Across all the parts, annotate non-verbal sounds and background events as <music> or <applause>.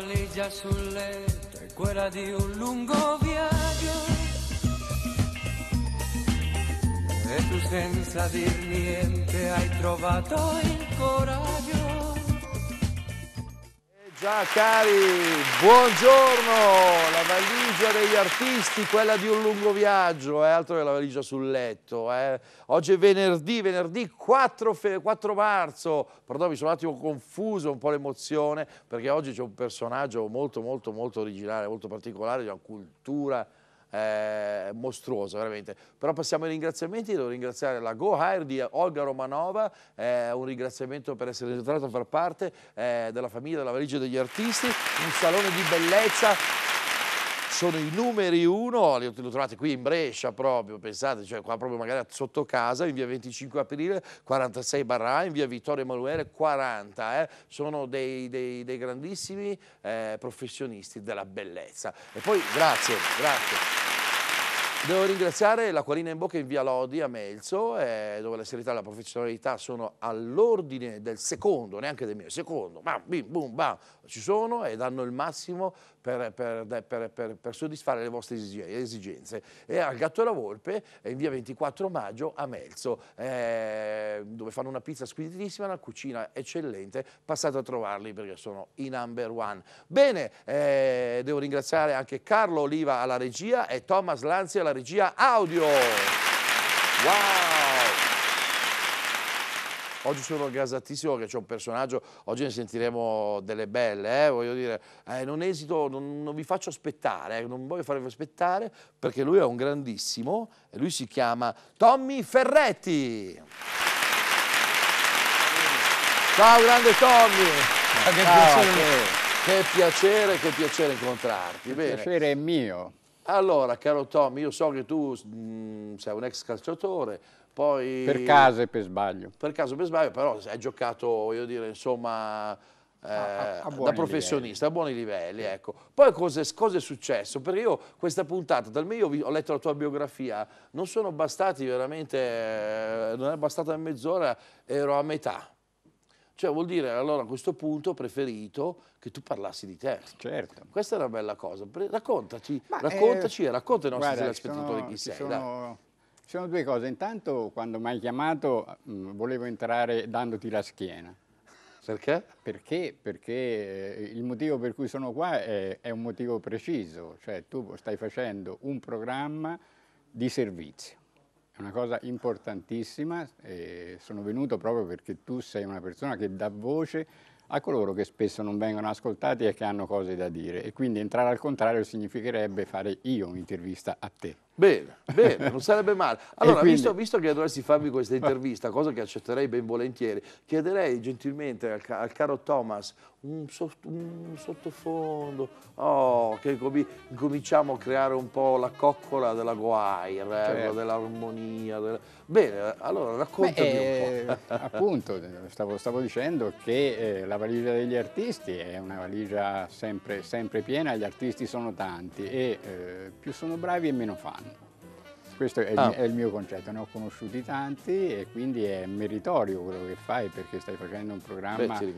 valigia sul letto è quella di un lungo viaggio. E tu senza dir niente hai trovato il coraggio. Già cari, buongiorno! La valigia degli artisti, quella di un lungo viaggio, è altro che la valigia sul letto. Eh. Oggi è venerdì, venerdì 4, 4 marzo, mi sono un attimo confuso, un po' l'emozione, perché oggi c'è un personaggio molto molto molto originale, molto particolare, di una cultura eh, mostruosa veramente. Però passiamo ai ringraziamenti, devo ringraziare la Go Hire di Olga Romanova, eh, un ringraziamento per essere entrato a far parte eh, della famiglia della valigia degli artisti, un salone di bellezza sono i numeri uno, li ho, trovati qui in Brescia proprio, pensate, cioè qua proprio magari sotto casa, in via 25 aprile, 46 Barra, in via Vittorio Emanuele 40, eh? sono dei, dei, dei grandissimi eh, professionisti della bellezza. E poi grazie, grazie. Devo ringraziare l'Acquarina in Bocca in via Lodi a Melzo, eh, dove la serietà e la professionalità sono all'ordine del secondo, neanche del mio, secondo, bam, bim, boom, bam, ci sono e danno il massimo per, per, per, per, soddisfare le vostre esigenze. E al Gatto e la Volpe, in via 24 maggio a Melzo, eh, dove fanno una pizza squisitissima, una cucina eccellente, passate a trovarli perché sono i number one. Bene, eh, devo ringraziare anche Carlo Oliva alla regia e Thomas Lanzi alla regia audio. Wow! Oggi sono gasatissimo che c'è un personaggio, oggi ne sentiremo delle belle, eh? voglio dire, eh, non esito, non, non, vi faccio aspettare, eh? non voglio farvi aspettare perché lui è un grandissimo e lui si chiama Tommy Ferretti. Ciao grande Tommy! Ah, che, Ciao, piacere. Che, che, piacere, che piacere incontrarti. Il piacere è mio. Allora, caro Tommy, io so che tu mh, mm, sei un ex calciatore, poi, per caso e per sbaglio. Per caso e per sbaglio, però hai giocato, voglio dire, insomma, eh, a, a da professionista, livelli. a buoni livelli. Ecco. Poi cosa è successo? Perché io questa puntata, dal mio ho letto la tua biografia, non sono bastati veramente, eh, non è bastata mezz'ora, ero a metà. Cioè vuol dire allora a questo punto ho preferito che tu parlassi di te. Certo. Questa è una bella cosa. Raccontaci, Ma raccontaci eh, racconta ai nostri telespettatori chi sei. Sono... Ci sono due cose. Intanto, quando mi hai chiamato, mh, mm, volevo entrare dandoti la schiena. Perché? Perché? Perché eh, il motivo per cui sono qua è, è un motivo preciso. Cioè, tu stai facendo un programma di servizio. È una cosa importantissima. sono venuto proprio perché tu sei una persona che dà voce a coloro che spesso non vengono ascoltati e che hanno cose da dire. E quindi entrare al contrario significherebbe fare io un'intervista a te. Bene, bene, non sarebbe male. <laughs> Allora, quindi... visto, visto, che dovresti farmi questa intervista, cosa che accetterei ben volentieri, chiederei gentilmente al, al caro Thomas un, sotto, un, sottofondo, oh, che cominciamo a creare un po' la coccola della guaira, eh, certo. dell'armonia. Della... Bene, allora raccontami Beh, un po'. Eh, <laughs> appunto, stavo, stavo, dicendo che eh, la valigia degli artisti è una valigia sempre, sempre piena, gli artisti sono tanti e eh, più sono bravi e meno fanno. Questo è, ah. il, è, il, mio concetto, ne ho conosciuti tanti e quindi è meritorio quello che fai perché stai facendo un programma che,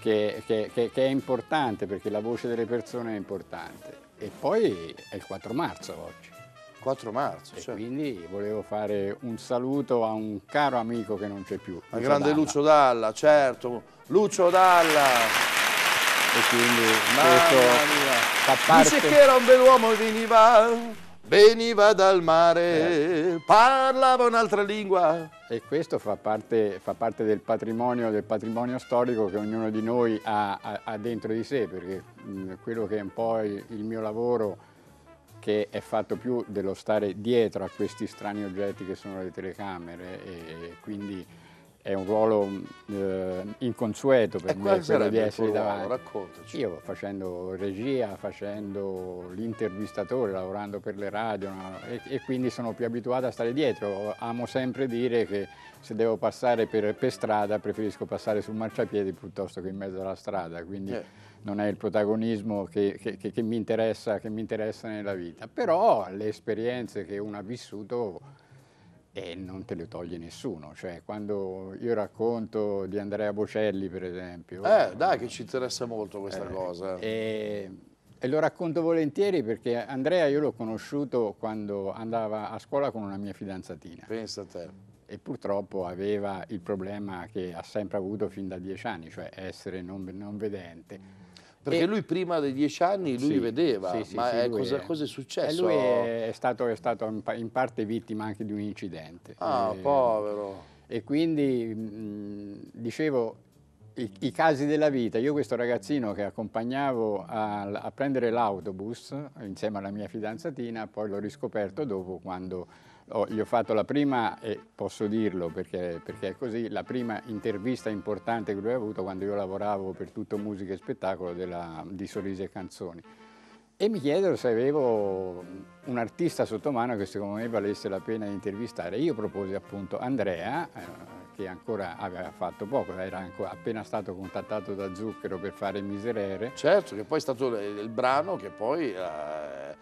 che, che, che, è importante perché la voce delle persone è importante. E poi è il 4 marzo oggi. 4 marzo, e certo. quindi volevo fare un saluto a un caro amico che non c'è più. Il grande Dalla. Lucio Dalla, certo, Lucio Dalla. E quindi Mamma mia. fa parte... Dice che era un bell'uomo, veniva veniva dal mare, eh. parlava un'altra lingua. E questo fa parte, fa parte del, patrimonio, del, patrimonio, storico che ognuno di noi ha, ha, ha dentro di sé, perché mh, quello che è un po' il, il mio lavoro che è fatto più dello stare dietro a questi strani oggetti che sono le telecamere e quindi è un ruolo eh, inconsueto per e me quello di essere davanti. Raccontaci. Io facendo regia, facendo l'intervistatore, lavorando per le radio no? e, e, quindi sono più abituato a stare dietro. Amo sempre dire che se devo passare per, per strada preferisco passare sul marciapiedi piuttosto che in mezzo alla strada, quindi eh. non è il protagonismo che, che, che, che, mi interessa, che mi interessa nella vita. Però le esperienze che uno ha vissuto e non te le toglie nessuno. Cioè, quando io racconto di Andrea Bocelli, per esempio... Eh, dai, che ci interessa molto questa eh, cosa. E, e, lo racconto volentieri perché Andrea io l'ho conosciuto quando andava a scuola con una mia fidanzatina. Pensa a te. E purtroppo aveva il problema che ha sempre avuto fin da dieci anni, cioè essere non, non vedente. Perché e, lui prima dei dieci anni lui sì, vedeva, sì, sì, ma è, cosa, è, cosa, è successo? lui è stato, è stato, in parte vittima anche di un incidente. Ah, e, povero. E quindi, mh, dicevo, i, i, casi della vita, io questo ragazzino che accompagnavo a, a prendere l'autobus insieme alla mia fidanzatina, poi l'ho riscoperto dopo quando Oh, gli ho fatto la prima, e posso dirlo perché, perché, è così, la prima intervista importante che lui ha avuto quando io lavoravo per tutto musica e spettacolo della, di Sorrisi e Canzoni. E mi chiedono se avevo un artista sotto mano che secondo me valesse la pena intervistare. Io proposi appunto Andrea, eh, che ancora aveva fatto poco, era ancora, appena stato contattato da Zucchero per fare Miserere. Certo, che poi è stato il, il brano che poi, eh,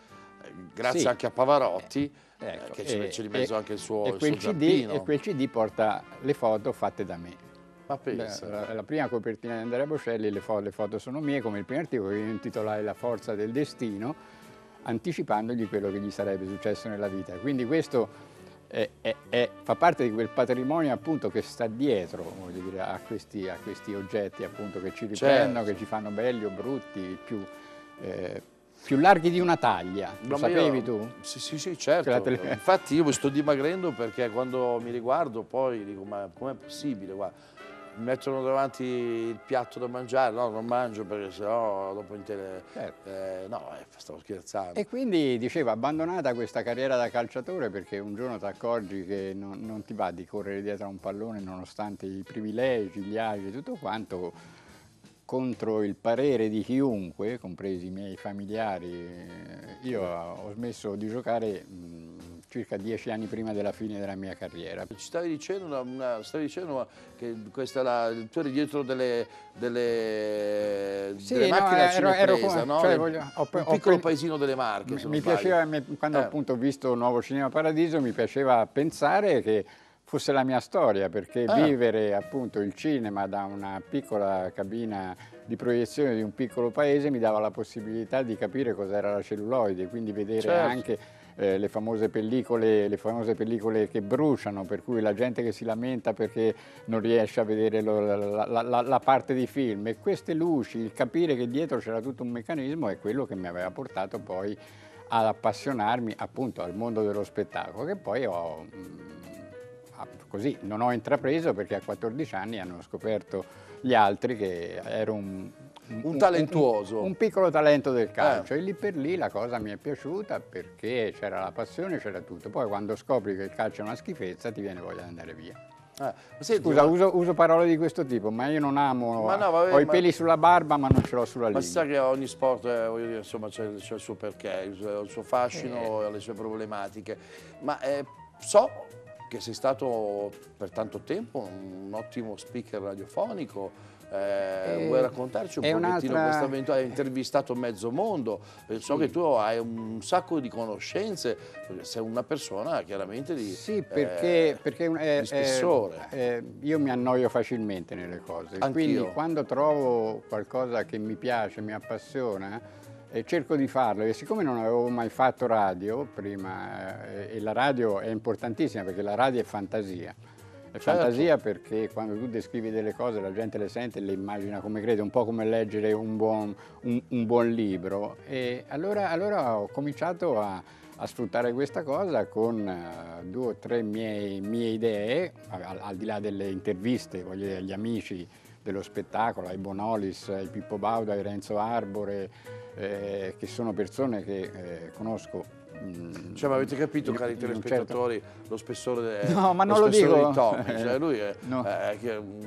grazie sì. anche a Pavarotti, Ecco, che ci mezzo e, anche il suo, e quel, il suo CD, e quel CD porta le foto fatte da me. Ma pensa. La, la, la prima copertina di Andrea Bocelli, le foto, le foto sono mie, come il primo articolo che io intitolai La forza del destino, anticipandogli quello che gli sarebbe successo nella vita. Quindi questo è, è, è, fa parte di quel patrimonio appunto che sta dietro dire, a, questi, a, questi, oggetti appunto che ci riprendono, certo. che ci fanno belli o brutti, più, eh, più larghi di una taglia, lo no, sapevi io, tu? Sì, sì, sì, certo. Tele... Infatti io mi sto dimagrendo perché quando mi riguardo poi dico ma com'è possibile? Guarda, mi mettono davanti il piatto da mangiare, no, non mangio perché sennò dopo in tele... Certo. Eh, no, eh, stavo scherzando. E quindi dicevo, abbandonata questa carriera da calciatore perché un giorno ti accorgi che non, non ti va di correre dietro a un pallone nonostante i privilegi, gli agi, tutto quanto, contro il parere di chiunque, compresi i miei familiari, io ho smesso di giocare mh, circa dieci anni prima della fine della mia carriera. Ci stavi dicendo, una, una, stavi dicendo che questa la, tu eri dietro delle, delle, sì, delle macchine no, a ero, ero come, no? cioè, voglio, ho, un piccolo ho, paesino delle Marche. Mi, mi piaceva, quando eh. appunto ho visto Nuovo Cinema Paradiso, mi piaceva pensare che fosse la mia storia, perché ah. vivere appunto il cinema da una piccola cabina di proiezione di un piccolo paese mi dava la possibilità di capire cos'era la celluloide, quindi vedere certo. anche eh, le, famose pellicole, le famose pellicole che bruciano, per cui la gente che si lamenta perché non riesce a vedere lo, la, la, la, la, parte di film. E queste luci, il capire che dietro c'era tutto un meccanismo è quello che mi aveva portato poi ad appassionarmi appunto al mondo dello spettacolo, che poi ho così non ho intrapreso perché a 14 anni hanno scoperto gli altri che ero un, un, un talentuoso. Un, un, piccolo talento del calcio eh. e lì per lì la cosa mi è piaciuta perché c'era la passione, c'era tutto. Poi quando scopri che il calcio è una schifezza ti viene voglia di andare via. Eh, senti, Scusa, ma... uso, uso, parole di questo tipo, ma io non amo, ma no, vabbè, ho i peli sulla barba ma non ce l'ho sulla ma lingua. Ma sa che ogni sport eh, insomma, c'è, il suo perché, il suo, il suo fascino, eh. le sue problematiche, ma eh, so che sei stato per tanto tempo un ottimo speaker radiofonico, eh, vuoi raccontarci un pochettino questa avventura? Hai intervistato mezzo mondo, eh, so sì. che tu hai un sacco di conoscenze, sei una persona chiaramente di, sì, perché, eh, perché di spessore. Eh, io mi annoio facilmente nelle cose, quindi quando trovo qualcosa che mi piace, mi appassiona, e cerco di farlo e siccome non avevo mai fatto radio prima eh, e la radio è importantissima perché la radio è fantasia è certo. fantasia perché quando tu descrivi delle cose la gente le sente e le immagina come crede, un po' come leggere un buon, un, un buon libro. E allora, allora, ho cominciato a, a, sfruttare questa cosa con uh, due o tre mie, mie idee, al, al, di là delle interviste, voglio dire, agli amici dello spettacolo, ai Bonolis, ai Pippo Bauda, ai Renzo Arbore, eh, che sono persone che eh, conosco. Cioè, ma avete capito, cari telespettatori, certo. lo spessore, no, ma non lo, lo dico. di Tommy? Cioè, lui è, no. ha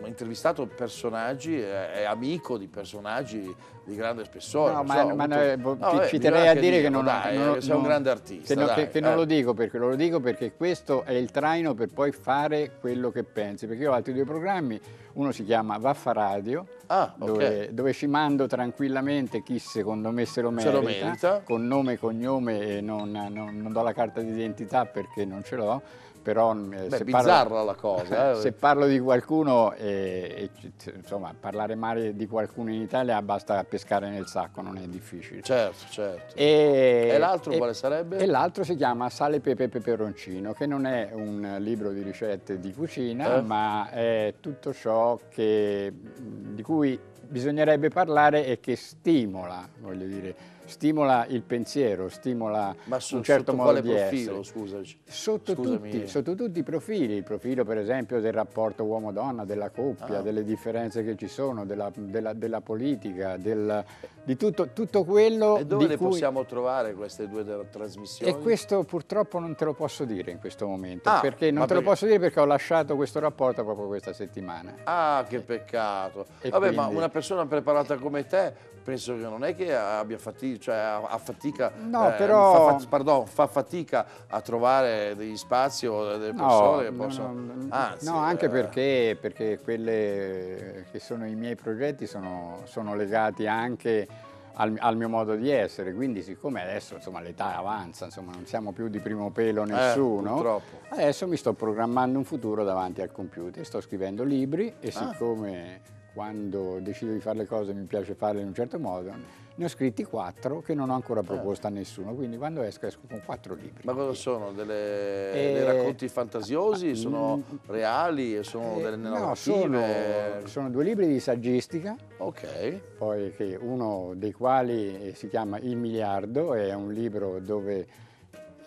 intervistato personaggi, è, è, amico di personaggi di grande spessore. No, ma, so, ma avuto... no, ci, ci terrei a dire che non, dai, non, che sei un grande artista. Che, dai, che, che non lo dico perché lo dico perché questo è il traino per poi fare quello che pensi. Perché io ho altri due programmi, uno si chiama Vaffa Radio, ah, okay. dove, dove, ci mando tranquillamente chi secondo me se lo merita, se lo merita. con nome e cognome e non, non, non do la carta d'identità perché non ce l'ho però eh, Beh, se, parlo, la cosa. Eh. se parlo di qualcuno, eh, e, insomma, parlare male di qualcuno in Italia basta pescare nel sacco, non è difficile. Certo, certo. E, e l'altro quale sarebbe? E l'altro si chiama Sale, pepe e peperoncino, che non è un libro di ricette di cucina, Eh? ma è tutto ciò che, di cui bisognerebbe parlare e che stimola, voglio dire, stimola il pensiero, stimola Ma su, un certo modo quale di profilo, essere. scusaci? Sotto Scusami. tutti, sotto tutti i profili, il profilo per esempio del rapporto uomo-donna, della coppia, Ah. delle differenze che ci sono, della, della- della politica, del- di tutto, tutto quello E dove le cui... possiamo trovare queste due tra- trasmissioni? E questo purtroppo non te lo posso dire in questo momento, Ah, perché non ma te lo posso dire perché ho lasciato questo rapporto proprio questa settimana. Ah, che peccato. E Vabbè, ma quindi- una persona preparata come te, penso che non è che abbia fatica, cioè ha, fatica, No, eh, però- fa, pardon, fa fatica a trovare degli spazi o delle persone che no, possono... no, Anzi, no, anche eh, perché, perché quelle che sono i miei progetti sono, sono legati anche al, al mio modo di essere, quindi siccome adesso l'età avanza, insomma, non siamo più di primo pelo nessuno, Eh, adesso mi sto programmando un futuro davanti al computer, sto scrivendo libri e Ah. siccome quando decido di fare le cose mi piace farle in un certo modo, ne ho scritti quattro che non ho ancora proposto a nessuno, quindi quando esco esco con quattro libri. Ma cosa sono? Delle, Eh, dei racconti fantasiosi? Sono mm, reali? Sono Eh, delle no, narrative? sono, sono due libri di saggistica, Ok. poi che uno dei quali eh, si chiama Il miliardo, è un libro dove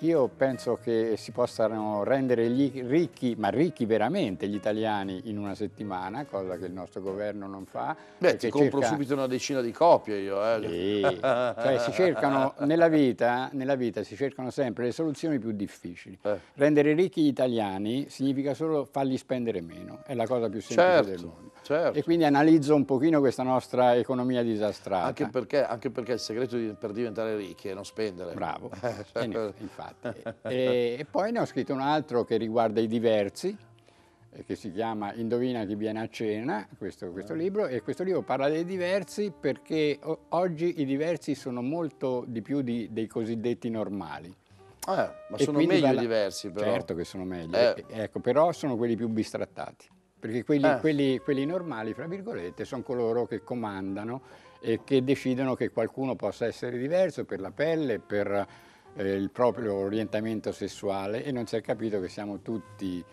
io penso che si possano rendere gli- ricchi, ma ricchi veramente, gli italiani in una settimana, cosa che il nostro governo non fa. Beh, ti compro cerca- subito una decina di copie io. Eh. Sì, cioè si cercano nella vita, nella vita si cercano sempre le soluzioni più difficili. Eh. Rendere ricchi gli italiani significa solo farli spendere meno, è la cosa più semplice del Certo, mondo. Certo. E quindi analizzo un pochino questa nostra economia disastrata. Anche perché, anche perché il segreto di- per diventare ricchi è non spendere. Bravo, Eh, <laughs> E infatti. E, e poi ne ho scritto un altro che riguarda i diversi, eh, che si chiama Indovina chi viene a cena, questo, questo libro, e questo libro parla dei diversi perché oggi i diversi sono molto di più di- dei cosiddetti normali. Eh, ma E sono meglio va i diversi però. Certo che sono meglio, Eh. Ecco, però sono quelli più bistrattati, perché quelli, Eh. quelli- quelli normali, fra virgolette, sono coloro che comandano e che decidono che qualcuno possa essere diverso per la pelle, per eh, il proprio orientamento sessuale e non si è capito che siamo tutti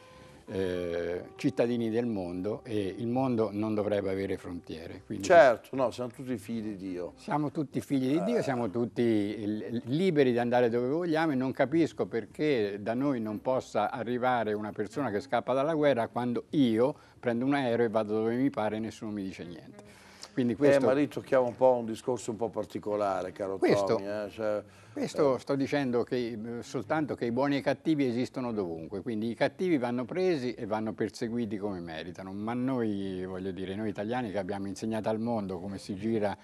eh, cittadini del mondo e il mondo non dovrebbe avere frontiere. Certo, no, siamo tutti figli di Dio. siamo tutti figli di Dio, siamo tutti liberi di andare dove vogliamo e non capisco perché da noi non possa arrivare una persona che scappa dalla guerra quando io prendo un aereo e vado dove mi pare e nessuno mi dice niente. Quindi Eh, questo, ma lì tocchiamo un po' un discorso un po' particolare, caro Questo- Tommy. eh, cioè, questo sto dicendo che, eh, soltanto che i buoni e i cattivi esistono dovunque, quindi i cattivi vanno presi e vanno perseguiti come meritano, ma noi, voglio dire, noi italiani che abbiamo insegnato al mondo come si gira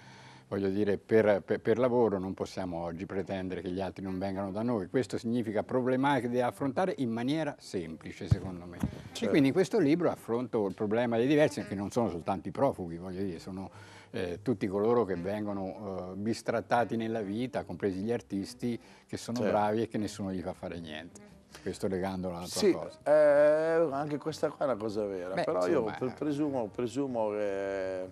voglio dire, per, per- per lavoro non possiamo oggi pretendere che gli altri non vengano da noi. Questo significa problematiche da affrontare in maniera semplice, secondo me. E quindi in questo libro affronto il problema dei diversi, che non sono soltanto i profughi, voglio dire, sono eh, tutti coloro che vengono eh, bistrattati nella vita, compresi gli artisti, che sono Certo. bravi e che nessuno gli fa fare niente. Questo legandolo alla tua Sì, cosa. eh, anche questa qua è una cosa vera, Beh, però io insomma, pre- presumo, presumo che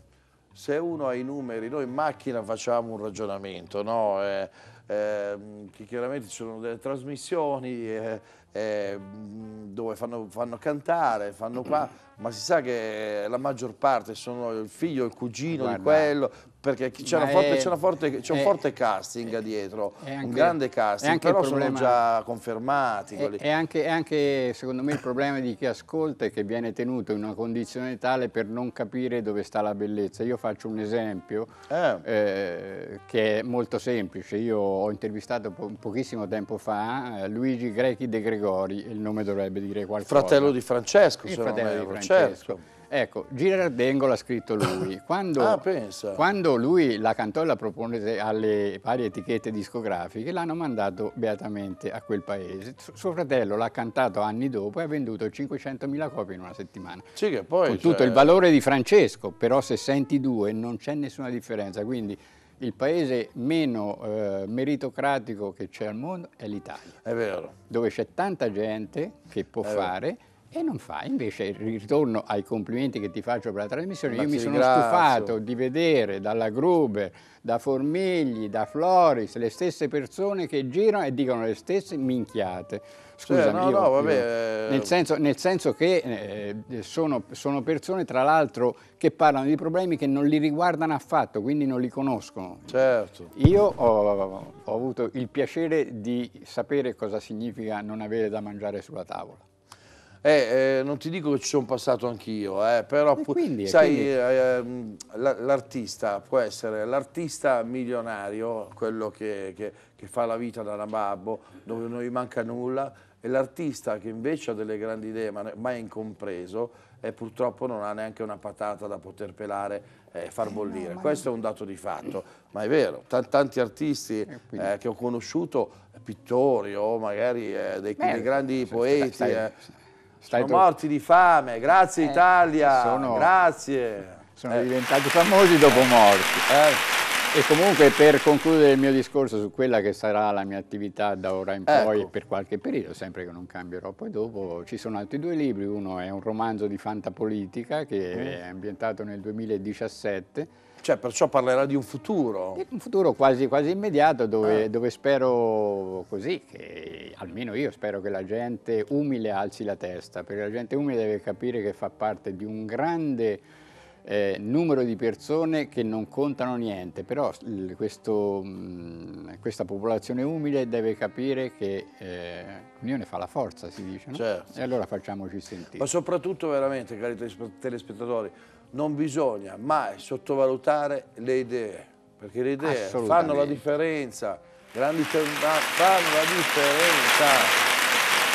se uno ha i numeri, noi in macchina facciamo un ragionamento, no? Eh, che chiaramente ci sono delle trasmissioni eh, eh, dove fanno, fanno cantare, fanno qua, ma si sa che la maggior parte sono il figlio, il cugino di Guarda, quello, perché c'è, forte- un è- forte casting dietro, è un anche- grande è casting, però sono problema- già confermati. È, è anche, è anche, secondo me, il problema di chi ascolta è che viene tenuto in una condizione tale per non capire dove sta la bellezza. Io faccio un esempio Eh. eh, che è molto semplice. Io ho intervistato po- pochissimo tempo fa eh, Luigi Grechi De Gregori, il nome dovrebbe dire qualcosa. Fratello di Francesco, il se non fratello di erro, Francesco. certo. Ecco, Girardengo l'ha scritto lui. <coughs> Quando, Ah, quando lui la cantò e la propone alle varie etichette discografiche, l'hanno mandato beatamente a quel paese. Su- Suo fratello l'ha cantato anni dopo e ha venduto 500.000 copie in una settimana. Sì, che poi... Con tutto cioè, il valore di Francesco, però se senti due non c'è nessuna differenza. Quindi il paese meno eh, meritocratico che c'è al mondo è l'Italia. È vero. Dove c'è tanta gente che può fare. E non fa. Invece, ritorno ai complimenti che ti faccio per la trasmissione, Ma io mi sono ringrazio. stufato di vedere dalla Gruber, da Formigli, da Floris, le stesse persone che girano e dicono le stesse minchiate. Scusami, cioè, no, io, no, vabbè, io, eh, nel, senso, nel, senso, che eh, sono, sono, persone, tra l'altro, che parlano di problemi che non li riguardano affatto, quindi non li conoscono. Certo. Io ho, ho avuto il piacere di sapere cosa significa non avere da mangiare sulla tavola. Eh, eh, non ti dico che ci sono passato anch'io, eh, però quindi, sai, eh, l'artista può essere l'artista milionario, quello che, che, che, fa la vita da nababbo, dove non gli manca nulla, e l'artista che invece ha delle grandi idee ma mai incompreso e purtroppo non ha neanche una patata da poter pelare e far bollire. No, Questo è un dato di fatto, ma è vero, tanti artisti eh, che ho conosciuto, pittori o magari eh, dei, Beh, dei, grandi poeti, stai, sono morti di fame, grazie eh, Italia, sono, grazie. Sono eh. diventati famosi dopo morti. Eh. E comunque per concludere il mio discorso su quella che sarà la mia attività da ora in poi ecco. per qualche periodo, sempre che non cambierò poi dopo, ci sono altri due libri, uno è un romanzo di fantapolitica che mm. è ambientato nel 2017. Cioè perciò parlerà di un futuro? Un futuro quasi, quasi immediato dove, ah. dove spero così, che almeno io spero che la gente umile alzi la testa, perché la gente umile deve capire che fa parte di un grande eh, numero di persone che non contano niente, però questo, mh, questa popolazione umile deve capire che eh, l'unione fa la forza, si dice, no? certo. e allora facciamoci sentire. Ma soprattutto veramente, cari telespettatori, non bisogna mai sottovalutare le idee, perché le idee fanno la differenza, grandi fanno la differenza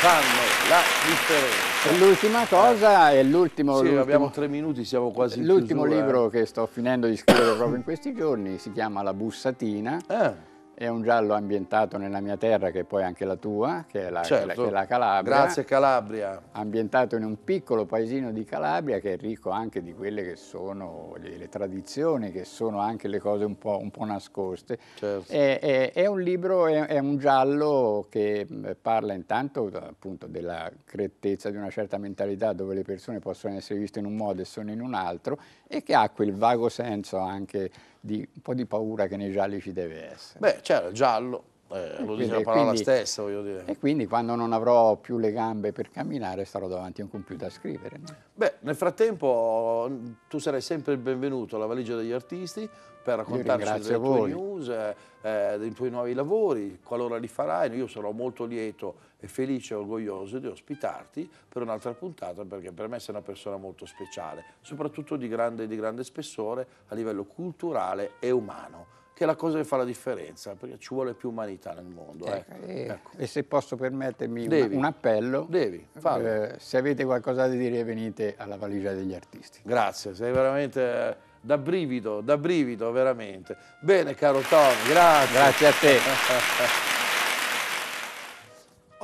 fanno la differenza. L'ultima cosa è l'ultimo... Sì, abbiamo tre minuti, siamo quasi L'ultimo libro che sto finendo di scrivere proprio in questi giorni si chiama La bussatina. Eh è un giallo ambientato nella mia terra, che è poi anche la tua, che è la, certo. che è la, che è la Calabria. Grazie Calabria. Ambientato in un piccolo paesino di Calabria che è ricco anche di quelle che sono le, le tradizioni, che sono anche le cose un po', un po nascoste. Certo. È, è, un libro, è, è, un giallo che parla intanto appunto della crettezza di una certa mentalità dove le persone possono essere viste in un modo e sono in un altro e che ha quel vago senso anche di un po' di paura che nei gialli ci deve essere. Beh, c'era il giallo, eh, lo dice la parola quindi, stessa, voglio dire. E quindi quando non avrò più le gambe per camminare starò davanti a un computer a scrivere. No? Beh, nel frattempo tu sarai sempre il benvenuto alla valigia degli artisti per raccontarci le tue news, eh, eh, dei tuoi nuovi lavori, qualora li farai. Io sarò molto lieto e felice e orgoglioso di ospitarti per un'altra puntata perché per me sei una persona molto speciale, soprattutto di grande, di grande spessore a livello culturale e umano che è la cosa che fa la differenza, perché ci vuole più umanità nel mondo. Ecco, ecco. E, ecco. e, se posso permettermi Devi. un appello, Devi, eh, se avete qualcosa da dire venite alla valigia degli artisti. Grazie, sei veramente da brivido, da brivido veramente. Bene caro Tony, grazie. Grazie a te. <laughs>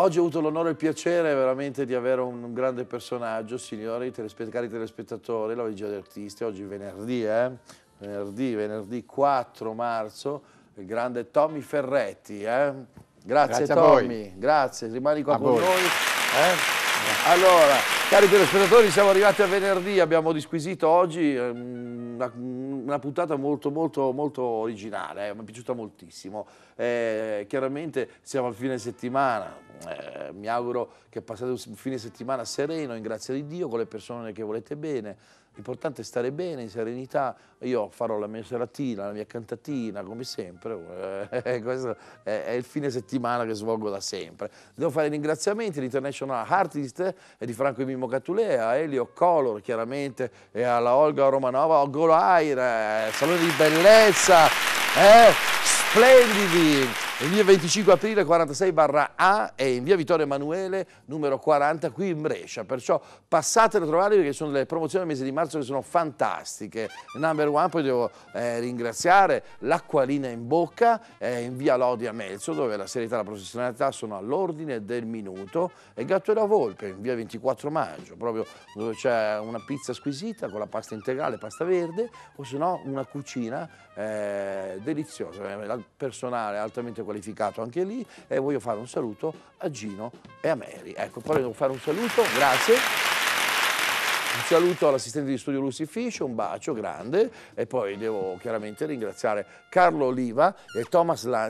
Oggi ho avuto l'onore e il piacere veramente di avere un grande personaggio, signori telespett cari telespettatori, la degli Artisti, oggi venerdì, eh? venerdì, venerdì 4 marzo, il grande Tommy Ferretti. Eh? Grazie, grazie Tommy, grazie, rimani qua a con voi. noi. Eh? Allora, cari telespettatori, siamo arrivati a venerdì, abbiamo disquisito oggi ehm, una, una puntata molto, molto, molto originale, eh, mi è piaciuta moltissimo. Eh, chiaramente siamo al fine settimana, eh, mi auguro che passate un fine settimana sereno, in grazia di Dio, con le persone che volete bene, L'importante è stare bene, in serenità. Io farò la mia seratina, la mia cantatina, come sempre. Eh, <laughs> questo è, il fine settimana che svolgo da sempre. Devo fare ringraziamenti all'International Artist e di Franco Mimmo Catulea, a Elio Color, chiaramente, e alla Olga Romanova, Golaire, Salone di Bellezza, eh, splendidi in via 25 aprile 46 barra A e in via Vittorio Emanuele numero 40 qui in Brescia, perciò passatelo a trovare perché sono delle promozioni del mese di marzo che sono fantastiche. Number one, poi devo eh, ringraziare l'Acqualina in Bocca eh, in via Lodi a Melzo dove la serietà e la professionalità sono all'ordine del minuto e Gatto e la Volpe in via 24 maggio, proprio dove c'è una pizza squisita con la pasta integrale, pasta verde o se no una cucina eh, deliziosa, il personale altamente qualificato anche lì e voglio fare un saluto a Gino e a Mary. Ecco, poi devo fare un saluto, grazie. Un saluto all'assistente di studio Lucy Fish, un bacio grande e poi devo chiaramente ringraziare Carlo Oliva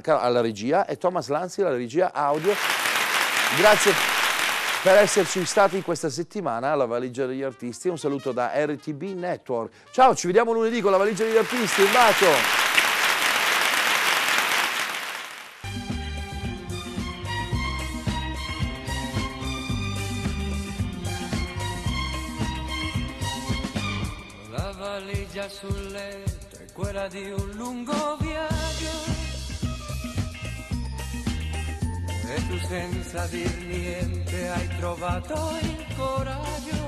alla regia e Thomas Lanzi alla regia audio. Grazie per esserci stati questa settimana alla valigia degli artisti. Un saluto da RTB Network. Ciao, ci vediamo lunedì con la valigia degli artisti. Un bacio! Valigia sul letto è quella di un lungo viaggio. E tu senza dir niente hai trovato il coraggio